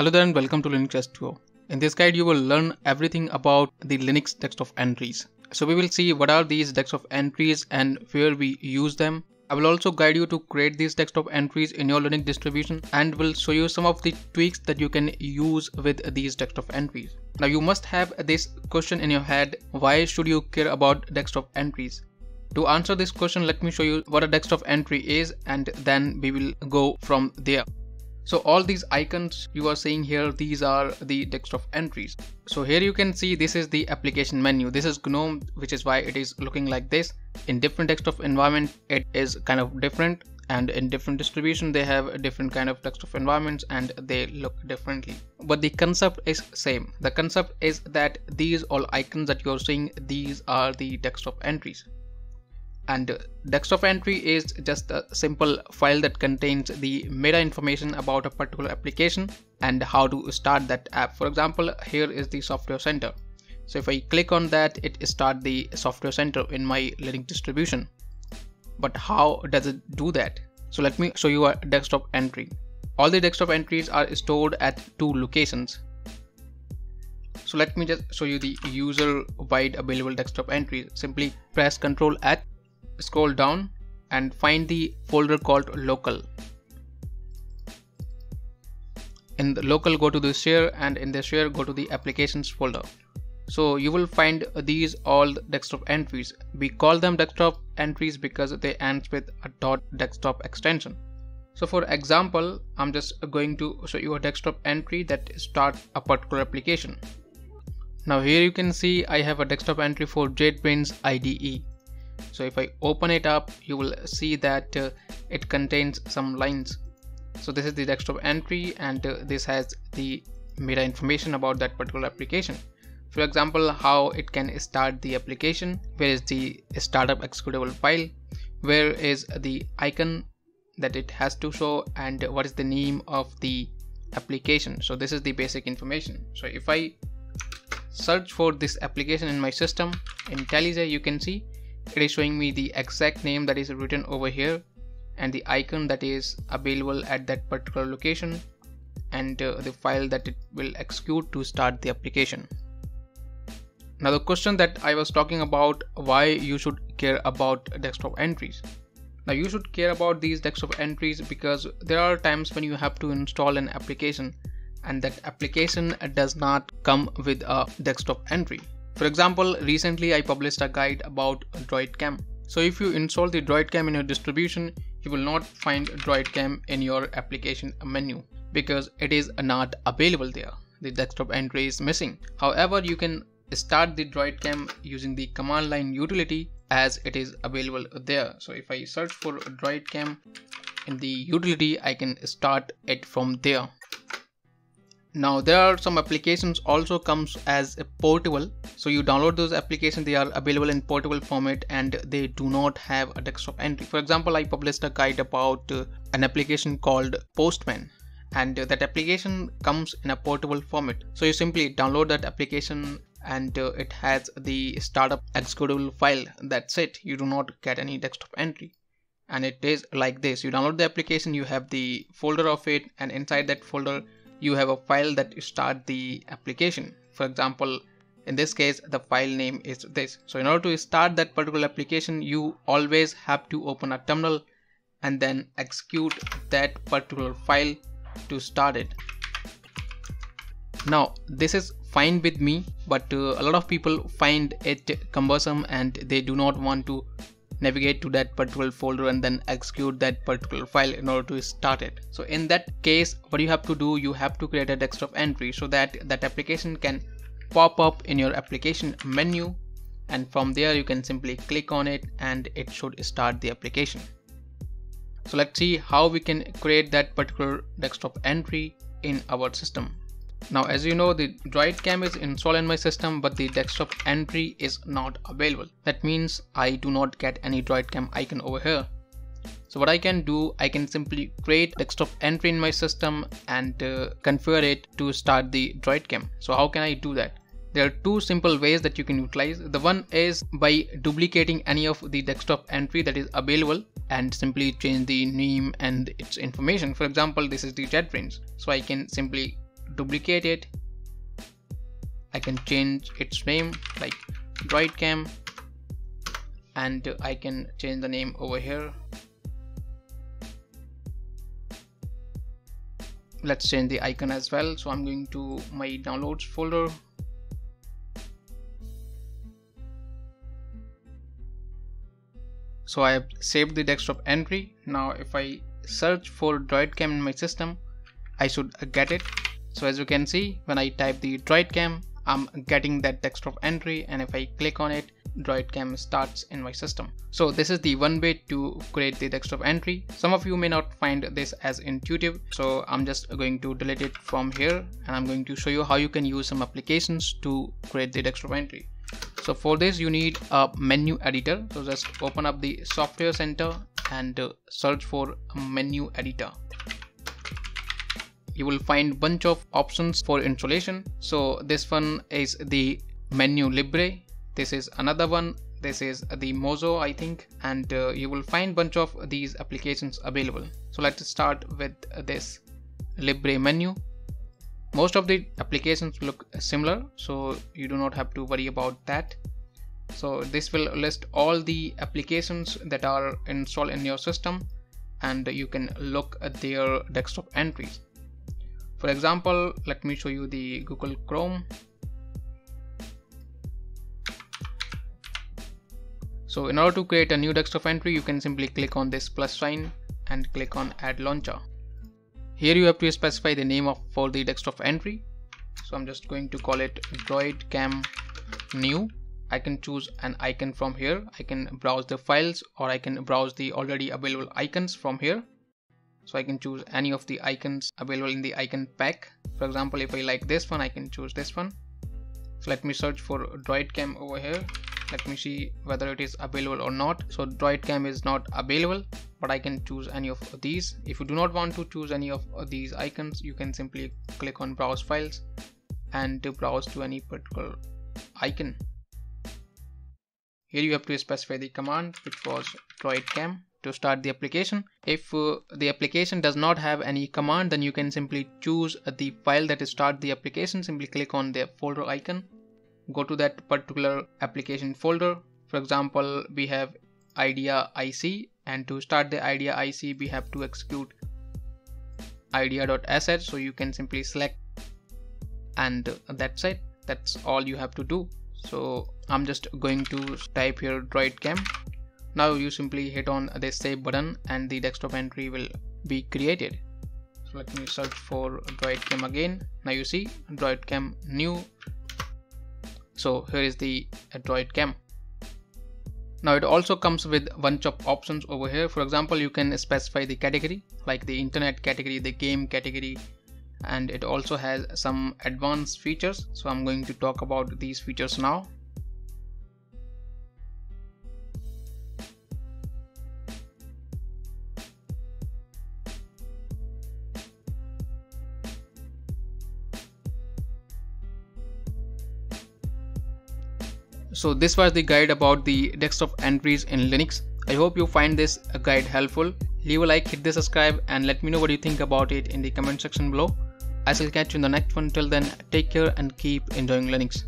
Hello there and welcome to Linux H2O. In this guide you will learn everything about the Linux desktop entries. So we will see what are these desktop entries and where we use them. I will also guide you to create these desktop entries in your Linux distribution and will show you some of the tweaks that you can use with these desktop entries. Now you must have this question in your head, why should you care about desktop entries? To answer this question, let me show you what a desktop entry is and then we will go from there. So all these icons you are seeing here, these are the desktop entries. So here you can see this is the application menu. This is GNOME, which is why it is looking like this. In different desktop environment, it is kind of different and in different distribution they have different kind of desktop environments and they look differently but the concept is same the concept is that these all icons that you're seeing these are the desktop entries and desktop entry is just a simple file that contains the meta information about a particular application and how to start that app. For example here is the software center. So if I click on that it start the software center in my Linux distribution. But how does it do that? So let me show you a desktop entry. All the desktop entries are stored H two locations. So let me just show you the user wide available desktop entries simply press ctrl at scroll down and find the folder called local. In the local go to the share and in the share go to the applications folder. So you will find these all desktop entries. We call them desktop entries because they end with a dot desktop extension. So for example, I'm just going to show you a desktop entry that start a particular application. Now here you can see I have a desktop entry for JetBrains IDE so if I open it up you will see that uh, it contains some lines. So this is the desktop entry and uh, this has the meta information about that particular application. For example how it can start the application where is the startup executable file where is the icon that it has to show and what is the name of the application. So this is the basic information. So if I search for this application in my system in IntelliJ you can see it is showing me the exact name that is written over here and the icon that is available at that particular location and uh, the file that it will execute to start the application. Now the question that I was talking about why you should care about desktop entries. Now you should care about these desktop entries because there are times when you have to install an application and that application does not come with a desktop entry. For example, recently I published a guide about DroidCam. So if you install the DroidCam in your distribution, you will not find DroidCam in your application menu because it is not available there. The desktop entry is missing. However, you can start the DroidCam using the command line utility as it is available there. So if I search for DroidCam in the utility, I can start it from there now there are some applications also comes as a portable. So you download those applications. They are available in portable format and they do not have a desktop entry. For example i published a guide about uh, an application called postman and uh, that application comes in a portable format. So you simply download that application and uh, it has the startup executable file. That's it. You do not get any desktop entry. And it is like this. You download the application you have the folder of it and inside that folder you have a file that you start the application. For example in this case the file name is this. So in order to start that particular application you always have to open a terminal and then execute that particular file to start it. Now this is fine with me but uh, a lot of people find it cumbersome and they do not want to navigate to that particular folder and then execute that particular file in order to start it. So in that case what you have to do you have to create a desktop entry so that that application can pop up in your application menu. And from there you can simply click on it and it should start the application. So let's see how we can create that particular desktop entry in our system now as you know the DroidCam is installed in my system but the desktop entry is not available. That means I do not get any DroidCam icon over here. So what I can do, I can simply create desktop entry in my system and uh, configure it to start the DroidCam. So how can I do that? There are two simple ways that you can utilize. The one is by duplicating any of the desktop entry that is available and simply change the name and its information. For example, this is the JetBrains. So I can simply duplicate it. I can change its name like droidcam and I can change the name over here. Let's change the icon as well. So I'm going to my downloads folder. So I have saved the desktop entry. Now if I search for droidcam in my system I should get it so as you can see when I type the droidcam I'm getting that desktop entry and if I click on it droidcam starts in my system. So this is the one way to create the desktop entry. Some of you may not find this as intuitive so I'm just going to delete it from here and I'm going to show you how you can use some applications to create the desktop entry. So for this you need a menu editor. So just open up the software center and search for menu editor you will find bunch of options for installation so this one is the menu libre. This is another one. This is the mozo i think. And uh, you will find bunch of these applications available. So let's start with this libre menu. Most of the applications look similar so you do not have to worry about that. So this will list all the applications that are installed in your system and you can look at their desktop entries for example let me show you the google chrome So in order to create a new desktop entry, you can simply click on this plus sign and click on add launcher. Here you have to specify the name of for the desktop entry. So I'm just going to call it droidcam new. I can choose an icon from here. I can browse the files or I can browse the already available icons from here. So I can choose any of the icons available in the icon pack. For example, if I like this one, I can choose this one. So let me search for droidcam over here. Let me see whether it is available or not. So droidcam is not available but I can choose any of these. If you do not want to choose any of these icons you can simply click on browse files and to browse to any particular icon. Here you have to specify the command which was droidcam to start the application. If uh, the application does not have any command then you can simply choose the file that is start the application. Simply click on the folder icon. Go to that particular application folder. For example we have idea ic and to start the idea ic we have to execute idea.sh so you can simply select and that's it. That's all you have to do. So i'm just going to type here droidcam now you simply hit on the save button and the desktop entry will be created. So let me search for droidcam again. Now you see droidcam new. So here is the droidcam now it also comes with bunch of options over here. For example you can specify the category like the internet category the game category and it also has some advanced features. So i'm going to talk about these features now So this was the guide about the desktop entries in Linux. I hope you find this guide helpful. Leave a like, hit the subscribe and let me know what you think about it in the comment section below. I shall catch you in the next one. Till then, take care and keep enjoying Linux.